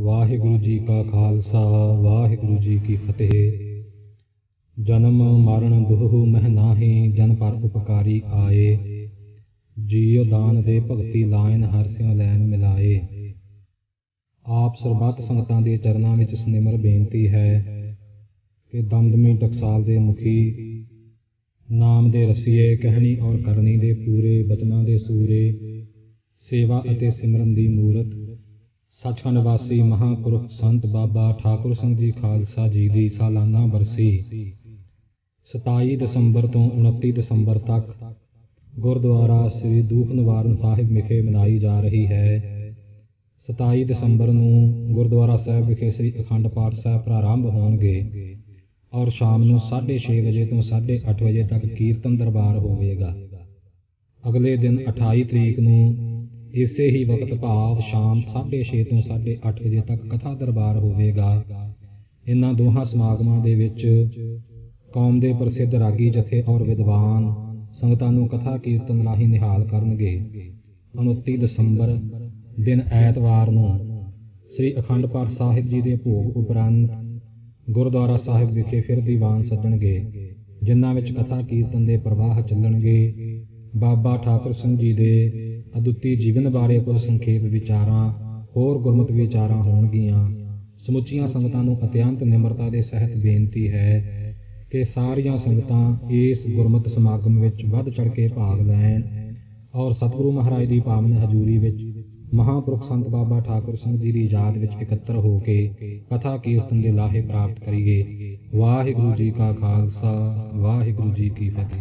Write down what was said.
ਵਾਹਿਗੁਰੂ ਜੀ ਕਾ ਖਾਲਸਾ, ਵਾਹਿਗੁਰੂ ਜੀ ਕੀ ਫਤਿਹ। ਜਨਮ, ਮਰਨ ਦੁਹੁ ਮਹਿ ਨਾਹੀ, ਜਨ ਪਰ ਉਪਕਾਰੀ ਆਏ। ਜੀਉ ਦਾਨ ਦੇ ਭਗਤੀ ਲਾਇਨ ਹਰ ਸਿਉ ਲੈਨ ਮਿਲਾਏ। ਆਪ ਸਰਬੱਤ ਸੰਗਤਾਂ ਦੇ ਚਰਨਾਂ ਵਿੱਚ ਸਨਿਮਰ ਬੇਨਤੀ ਹੈ ਕਿ ਦਮਦਮੀ ਟਕਸਾਲ ਦੇ ਮੁਖੀ, ਨਾਮ ਦੇ ਰਸੀਏ, ਕਹਿਣੀ ਔਰ ਕਰਨੀ ਦੇ ਪੂਰੇ, ਬਚਨਾਂ ਦੇ ਸੂਰੇ, ਸੇਵਾ ਅਤੇ ਸਿਮਰਨ ਦੀ ਮੂਰਤ ਸੱਚਖੰਡ ਵਾਸੀ ਮਹਾਂਪੁਰਖ ਸੰਤ ਬਾਬਾ ਠਾਕੁਰ ਸਿੰਘ ਜੀ ਖਾਲਸਾ ਜੀ ਦੀ ਸਾਲਾਨਾ ਬਰਸੀ 27 ਦਸੰਬਰ ਤੋਂ 29 ਦਸੰਬਰ ਤੱਕ ਗੁਰਦੁਆਰਾ ਸ੍ਰੀ ਦੂਖ ਨਿਵਾਰਨ ਸਾਹਿਬ ਵਿਖੇ ਮਨਾਈ ਜਾ ਰਹੀ ਹੈ। 27 ਦਸੰਬਰ ਨੂੰ ਗੁਰਦੁਆਰਾ ਸਾਹਿਬ ਵਿਖੇ ਸ੍ਰੀ ਅਖੰਡ ਪਾਠ ਸਾਹਿਬ ਪ੍ਰਾਰੰਭ ਹੋਣਗੇ ਔਰ ਸ਼ਾਮ ਨੂੰ 6:30 ਵਜੇ ਤੋਂ 8:30 ਵਜੇ ਤੱਕ ਕੀਰਤਨ ਦਰਬਾਰ ਹੋਵੇਗਾ। ਅਗਲੇ ਦਿਨ 28 ਤਰੀਕ ਨੂੰ ਇਸੇ ਹੀ ਵਕਤ ਭਾਵ ਸ਼ਾਮ 6:30 ਤੋਂ 8:30 ਵਜੇ ਤੱਕ ਕਥਾ ਦਰਬਾਰ ਹੋਵੇਗਾ। ਇਨ੍ਹਾਂ ਦੋਹਾਂ ਸਮਾਗਮਾਂ ਦੇ ਵਿੱਚ ਕੌਮ ਦੇ ਪ੍ਰਸਿੱਧ ਰਾਗੀ ਜਥੇ ਔਰ ਵਿਦਵਾਨ ਸੰਗਤਾਂ ਨੂੰ ਕਥਾ ਕੀਰਤਨ ਰਾਹੀਂ ਨਿਹਾਲ ਕਰਨਗੇ। 29 ਦਸੰਬਰ ਦਿਨ ਐਤਵਾਰ ਨੂੰ ਸ੍ਰੀ ਅਖੰਡ ਪਾਠ ਸਾਹਿਬ ਜੀ ਦੇ ਭੋਗ ਉਪਰੰਤ ਗੁਰਦੁਆਰਾ ਸਾਹਿਬ ਵਿਖੇ ਫਿਰ ਦੀਵਾਨ ਸੱਜਣਗੇ ਜਿਨ੍ਹਾਂ ਵਿੱਚ ਕਥਾ ਕੀਰਤਨ ਦੇ ਪ੍ਰਵਾਹ ਚੱਲਣਗੇ। ਬਾਬਾ ਠਾਕੁਰ ਸਿੰਘ ਜੀ ਦੇ ਅਦੁੱਤੀ ਜੀਵਨ ਬਾਰੇ ਕੁਝ ਸੰਖੇਪ ਵਿਚਾਰਾਂ, ਹੋਰ ਗੁਰਮਤ ਵਿਚਾਰਾਂ ਹੋਣਗੀਆਂ। ਸਮੁੱਚੀਆਂ ਸੰਗਤਾਂ ਨੂੰ ਅਤਿਅੰਤ ਨਿਮਰਤਾ ਦੇ ਸਹਿਤ ਬੇਨਤੀ ਹੈ ਕਿ ਸਾਰੀਆਂ ਸੰਗਤਾਂ ਇਸ ਗੁਰਮਤਿ ਸਮਾਗਮ ਵਿੱਚ ਵੱਧ ਚੜ ਕੇ ਭਾਗ ਲੈਣ ਔਰ ਸਤਿਗੁਰੂ ਮਹਾਰਾਜ ਦੀ ਪਾਵਨ ਹਜ਼ੂਰੀ ਵਿੱਚ ਮਹਾਂਪੁਰਖ ਸੰਤ ਬਾਬਾ ਠਾਕੁਰ ਸਿੰਘ ਜੀ ਦੀ ਯਾਦ ਵਿੱਚ ਇਕੱਤਰ ਹੋ ਕੇ ਕਥਾ ਕੀਰਤਨ ਦੇ ਲਾਹੇ ਪ੍ਰਾਪਤ ਕਰੀਏ। ਵਾਹਿਗੁਰੂ ਜੀ ਕਾ ਖਾਲਸਾ, ਵਾਹਿਗੁਰੂ ਜੀ ਕੀ ਫਤਿਹ।